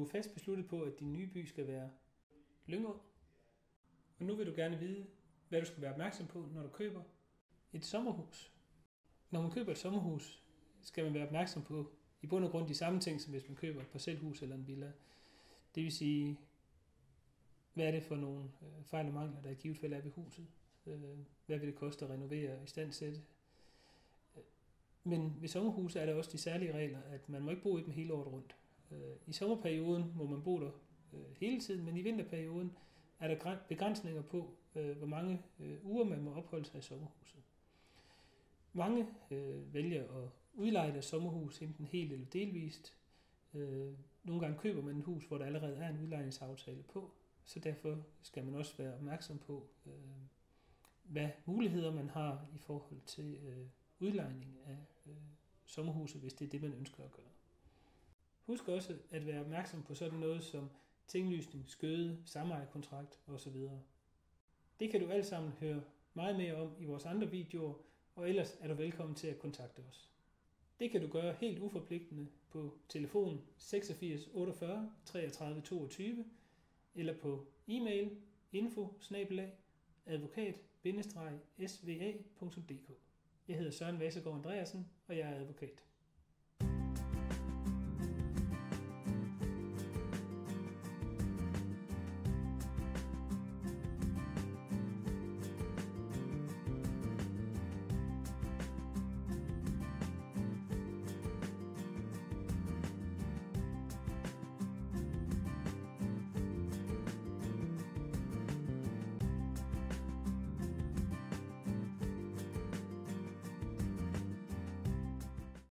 Du er fast besluttet på, at din nye by skal være Lyngå. Og nu vil du gerne vide, hvad du skal være opmærksom på, når du køber et sommerhus. Når man køber et sommerhus, skal man være opmærksom på i bund og grund de samme ting, som hvis man køber et parcelhus eller en villa. Det vil sige, hvad er det for nogle øh, fejl og mangler, der i givet fald er ved huset? Øh, hvad vil det koste at renovere og istandsætte? Øh, men ved sommerhuse er der også de særlige regler, at man må ikke bo i dem hele året rundt. Øh, I sommerperioden må man bo der øh, hele tiden, men i vinterperioden er der begrænsninger på, øh, hvor mange øh, uger man må opholde sig i sommerhuset. Mange vælger at udleje deres sommerhus, enten helt eller delvist. Nogle gange køber man et hus, hvor der allerede er en udlejningsaftale på, så derfor skal man også være opmærksom på, øh, hvad muligheder man har i forhold til øh, udlejning af øh, sommerhuset, hvis det er det, man ønsker at gøre. Husk også at være opmærksom på sådan noget som tinglysning, skøde, samejekontrakt osv. Det kan du alt sammen høre meget mere om i vores andre videoer, og ellers er du velkommen til at kontakte os. Det kan du gøre helt uforpligtende på telefon 86 48 33 22 eller på e-mail info advokat-sva.dk. Jeg hedder Søren Vassegaard Andreasen, og jeg er advokat.